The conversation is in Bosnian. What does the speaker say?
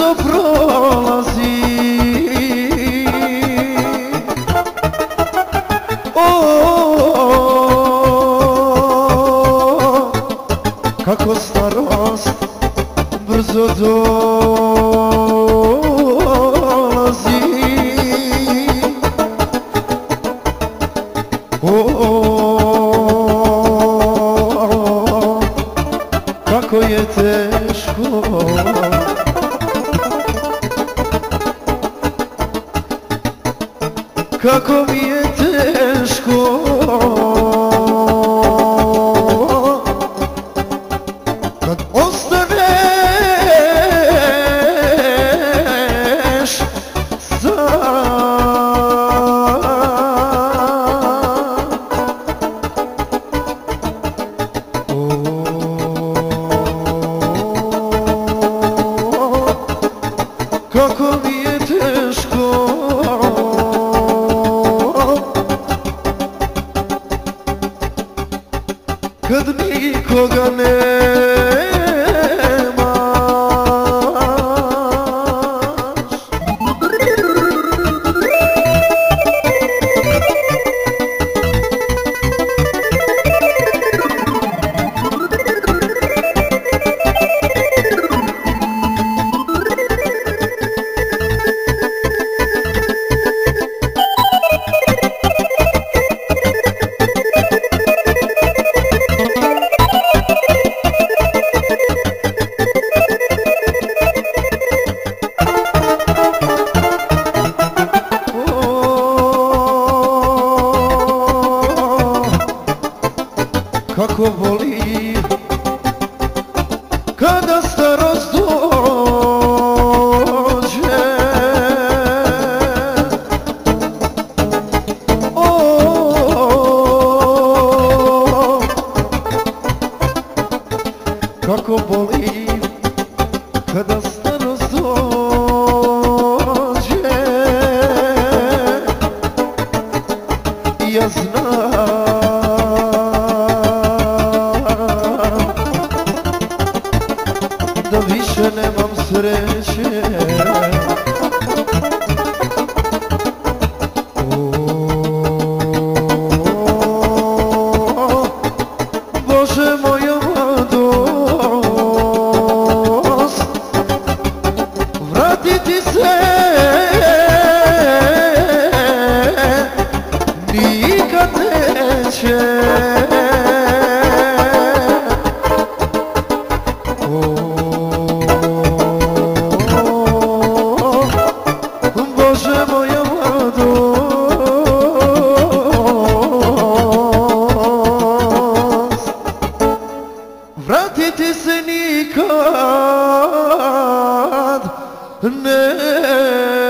brzo prolazi o, -o, -o, kako starost brzo do Oh, oh, oh. Kako mi je teško. Kad ostaneš oh. kako mi Kad nikoga kako voli. Kada starost dođe o, kako voli. Sreće. O, Bože moja mladost Ratiti seni kad neşe.